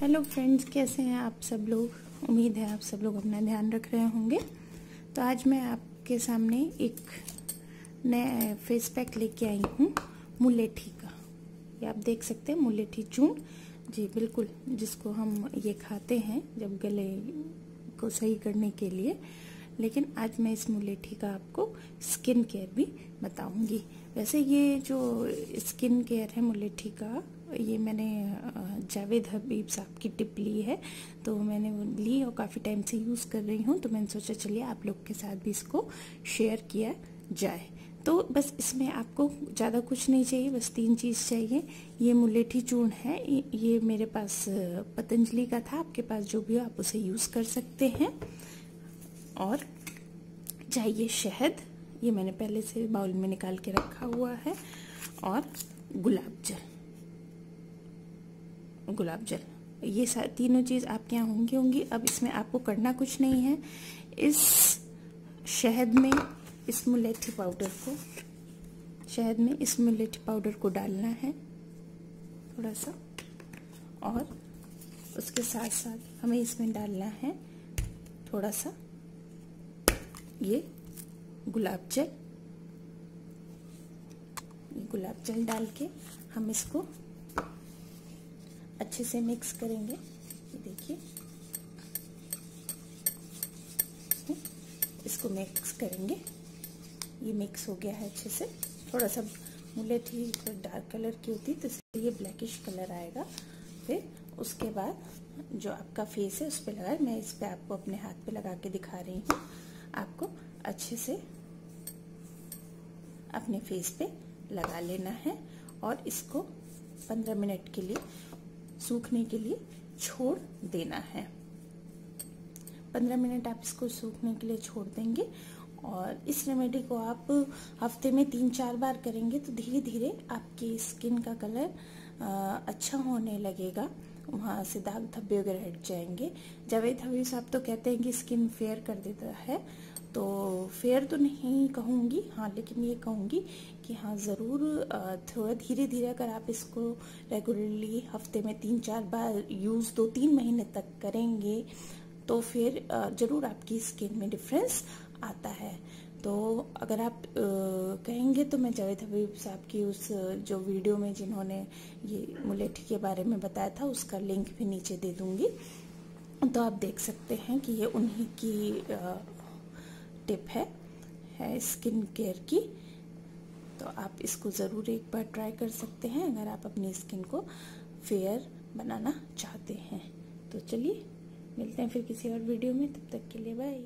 Hello friends कैसे हैं आप सब लोग? उम्मीद है आप सब लोग अपना ध्यान रख रहे होंगे। तो आज मैं आपके सामने एक नया फेस पैक लेके आई हूँ मुलेठी का। ये आप देख सकते हैं मुलेठी चून जी, बिल्कुल, जिसको हम ये खाते हैं जब गले को सही करने के लिए। लेकिन आज मैं इस मुलेठी का आपको स्किन केयर भी बताऊँगी। वैसे ये जो स्किन केयर है मुलेठी का ये मैंने जावेद हबीब साहब की टिप ली है। तो मैंने ली और काफ़ी टाइम से यूज़ कर रही हूँ। तो मैंने सोचा चलिए आप लोग के साथ भी इसको शेयर किया जाए। तो बस इसमें आपको ज़्यादा कुछ नहीं चाहिए, बस तीन चीज़ चाहिए। ये मुलेठी चूर्ण है। ये मेरे पास पतंजलि का था। आपके पास जो भी हो आप उसे यूज़ कर सकते हैं। और चाहिए शहद। ये मैंने पहले से बाउल में निकाल के रखा हुआ है। और गुलाब जल। गुलाब जल। ये तीनों चीज़ आपके यहाँ होंगी होंगी। अब इसमें आपको करना कुछ नहीं है। इस शहद में इस मुलेठी पाउडर को, शहद में इस मुलेठी पाउडर को डालना है थोड़ा सा और उसके साथ साथ हमें इसमें डालना है थोड़ा सा ये गुलाब जल। गुलाब जल डाल के हम इसको अच्छे से मिक्स करेंगे। ये देखिए। इसको मिक्स करेंगे। ये मिक्स हो गया है अच्छे से। थोड़ा सा मुलेठी थोड़ा डार्क कलर की होती तो इसलिए ये ब्लैकिश कलर आएगा। फिर उसके बाद जो आपका फेस है, उस पर लगा मैं इस पर आपको अपने हाथ पे लगा के दिखा रही हूँ। आपको अच्छे से अपने फेस पे लगा लेना है। और इसको 15 मिनट के लिए सूखने के लिए छोड़ देना है। 15 मिनट आप इसको सूखने के लिए छोड़ देंगे और इस रेमेडी को आप हफ़्ते में तीन चार बार करेंगे तो धीरे धीरे आपकी स्किन का कलर अच्छा होने लगेगा। वहाँ से दाग धब्बे वगैरह हट जाएँगे। जावेद हबीब साहब तो कहते हैं कि स्किन फेयर कर देता है। तो फेयर तो नहीं कहूँगी हाँ लेकिन ये कहूँगी कि हाँ ज़रूर थोड़ा धीरे धीरे अगर आप इसको रेगुलरली हफ़्ते में तीन चार बार यूज़ दो तीन महीने तक करेंगे तो फिर ज़रूर आपकी स्किन में डिफरेंस आता है। तो अगर आप आ, कहेंगे तो मैं जावेद हबीब साहब की उस जो वीडियो में जिन्होंने ये मुलेठी के बारे में बताया था उसका लिंक भी नीचे दे दूँगी। तो आप देख सकते हैं कि ये उन्हीं की आ, टिप है है स्किन केयर की। तो आप इसको ज़रूर एक बार ट्राई कर सकते हैं अगर आप अपनी स्किन को फेयर बनाना चाहते हैं। तो चलिए, मिलते हैं फिर किसी और वीडियो में, तब तक के लिए बाय